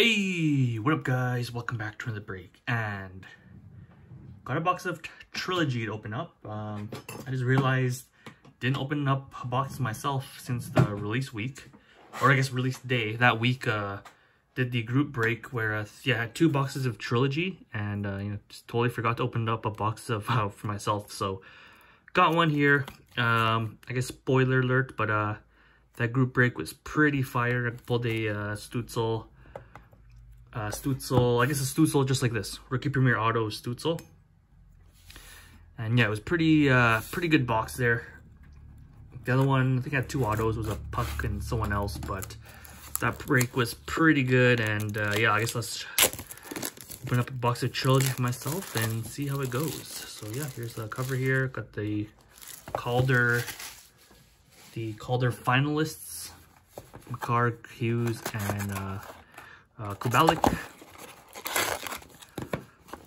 Hey, what up guys? Welcome back to another break and got a box of Trilogy to open up. Um, I just realized didn't open up a box myself since the release week or I guess release day. That week uh, did the group break where uh, yeah, I had two boxes of Trilogy and uh, you know just totally forgot to open up a box of uh, for myself. So got one here. Um, I guess spoiler alert, but uh, that group break was pretty fire. I pulled a uh, Stützle, uh, Stützle, I guess a Stutzel just like this. Rookie Premier Auto Stutzel. And yeah, it was pretty, uh, pretty good box there. The other one, I think I had two autos, was a Puck and someone else, but that break was pretty good. And uh, yeah, I guess let's open up a box of Trilogy for myself and see how it goes. So yeah, here's the cover here. Got the Calder the Calder finalists, Makar, Hughes, and uh, uh.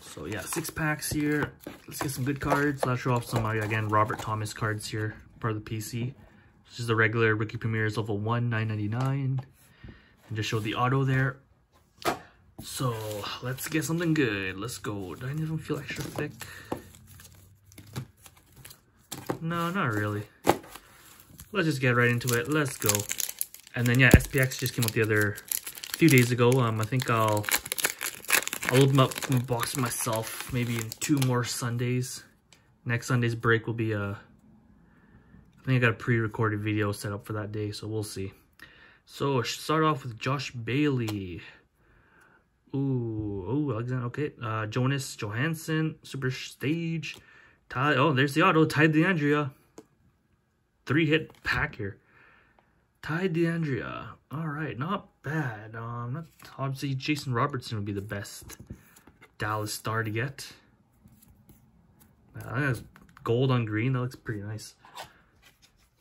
So yeah, six packs here. Let's get some good cards. Let's show off some, uh, again, Robert Thomas cards here, part of the PC. This is the regular Rookie Premier's level 1, 999. And just show the auto there. So, let's get something good. Let's go. Do I even feel extra thick? No, not really let's just get right into it. Let's go. And then, yeah, SPX just came out the other few days ago. Um, I think I'll I'll open up the box myself maybe in two more Sundays. Next Sunday's break will be a... Uh, I think I got a pre-recorded video set up for that day, so we'll see. So, start off with Josh Bailey. Ooh, oh, Alexander, okay. Uh, Jonas Johansson, Super Stage. Ty, oh, there's the auto, Ty Dellandrea three hit pack here. Ty Dellandrea. All right, not bad. Um, obviously Jason Robertson would be the best Dallas star to get. Uh, that's gold on green. That looks pretty nice.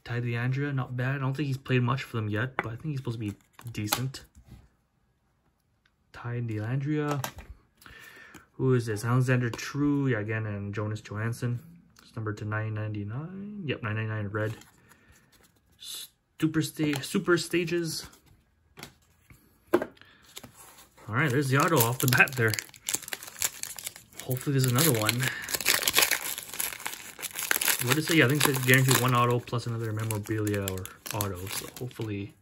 Ty Dellandrea, not bad. I don't think he's played much for them yet, but I think he's supposed to be decent. Ty Dellandrea. Who is this? Alexander True, yeah, again, and Jonas Johansson. It's numbered to 999. Yep, 999 red. Super, sta super stages. All right, there's the auto off the bat there. Hopefully there's another one. What did it say? Yeah, I think it's guaranteed one auto plus another memorabilia or auto. So hopefully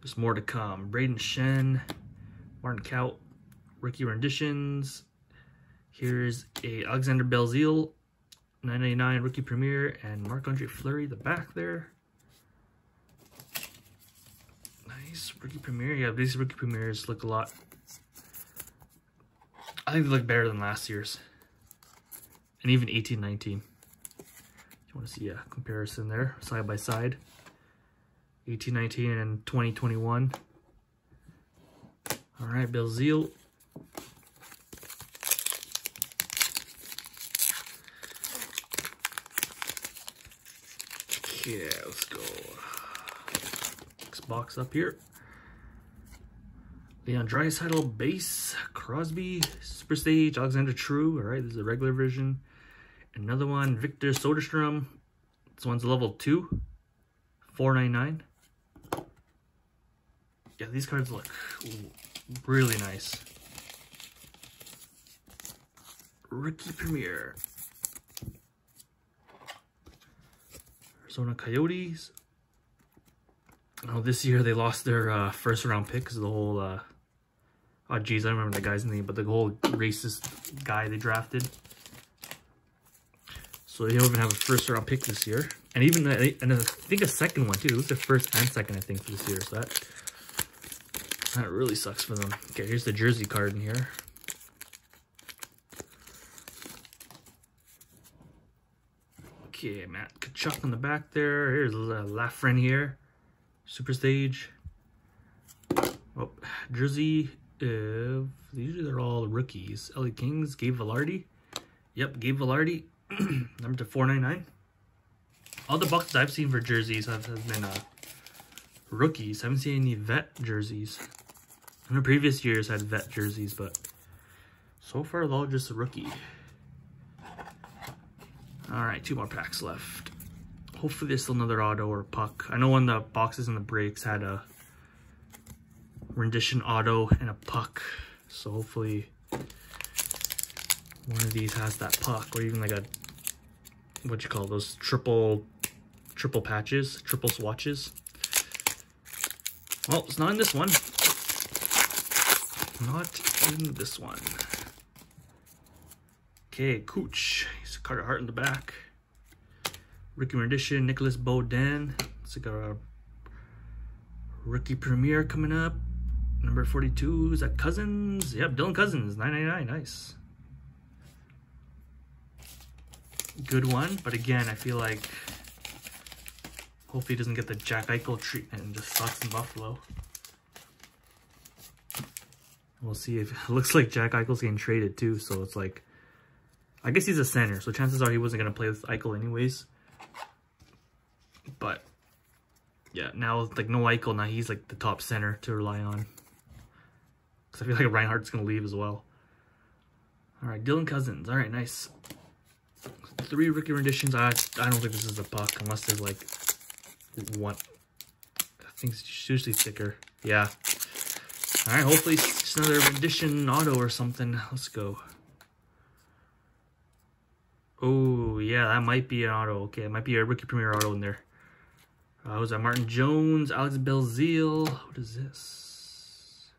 there's more to come. Brayden Schenn, Martin Kaut, Rookie Renditions. Here's a Alexander Belzile 999 Rookie Premier and Marc-Andre Fleury, the back there. Nice Rookie Premier. Yeah, these Rookie Premiers look a lot... I think they look better than last year's. And even 18-19. You want to see a comparison there, side by side. 18-19 and 2021. All right, Belzile. Yeah, let's go. Next box up here. Leon Draisaitl base, Crosby, Super Stage, Alexander True. All right, this is a regular version. Another one, Victor Soderstrom. This one's level 2, 499. Yeah, these cards look really nice. Rookie Premier. Arizona Coyotes. Oh, this year they lost their uh, first round pick because the whole, uh, oh geez, I don't remember the guy's name, but the whole racist guy they drafted. So they don't even have a first round pick this year. And even, and I think a second one too. It was their first and second, I think, for this year. So that, that really sucks for them. Okay, here's the jersey card in here. Okay, Matt Tkachuk on the back there. Here's uh, Lafrenière. Super Stage. Oh, jersey. Uh, usually they're all rookies. LA Kings, Gabe Vilardi. Yep, Gabe Vilardi. Number to 499. All the boxes I've seen for jerseys have, have been uh, rookies. I haven't seen any vet jerseys. In the previous years had vet jerseys, but so far they're all just a rookie. All right, two more packs left. Hopefully there's still another auto or puck. I know one of the boxes and the breaks had a rendition auto and a puck. So hopefully one of these has that puck or even like a, what you call those triple, triple patches, triple swatches. Well, it's not in this one. Not in this one. Okay, Cooch. He's Carter Hart in the back. Rookie Rendition, Nicholas Beaudin. It's got a rookie premiere coming up. Number 42, is that Cozens? Yep, Dylan Cozens, 999, nice. Good one, but again, I feel like hopefully he doesn't get the Jack Eichel treatment and just sucks in Buffalo. We'll see if it looks like Jack Eichel's getting traded too, so it's like I guess he's a center, so chances are he wasn't gonna play with Eichel anyways. But yeah, now like no Eichel, now he's like the top center to rely on. Cause I feel like Reinhart's gonna leave as well. All right, Dylan Cozens. All right, nice. Three rookie renditions. I I don't think this is a puck unless there's like one. I think it's usually thicker. Yeah. All right, hopefully it's another rendition auto or something. Let's go. Oh, yeah, that might be an auto. Okay, it might be a rookie premier auto in there. Uh, was that Martin Jones, Alex Belzile? What is this?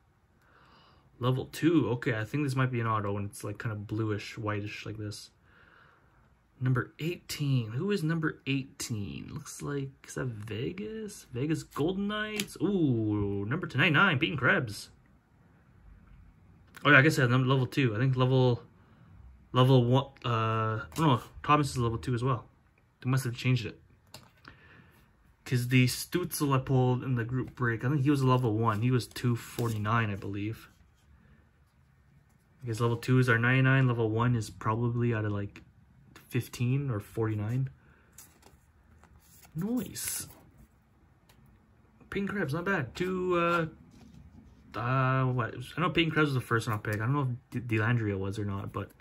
Level 2. Okay, I think this might be an auto, and it's like kind of bluish, whitish like this. Number 18. Who is number 18? Looks like, is that Vegas? Vegas Golden Knights? Ooh, number 299, Peyton Krebs. Oh, yeah, I guess have level 2. I think level level 1, uh, no, Thomas is level 2 as well. They must have changed it. Because the Stützle I pulled in the group break, I think he was level 1. He was 249, I believe. I guess level 2 is our 99. Level 1 is probably out of like 15 or 49. Nice. Pink Krebs, not bad. Two, uh, uh, what? I know Peyton Krebs was the first round pick. I don't know if Dellandrea was or not, but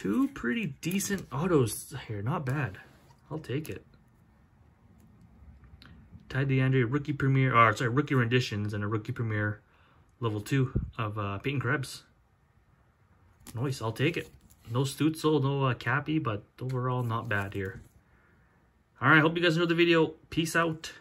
two pretty decent autos here. Not bad. I'll take it. Ty Dellandrea, rookie premiere, or sorry, rookie renditions and a rookie premiere level two of uh, Peyton Krebs. Nice, I'll take it. No Stützle, no uh, Cappy, but overall not bad here. All right, hope you guys enjoyed the video. Peace out.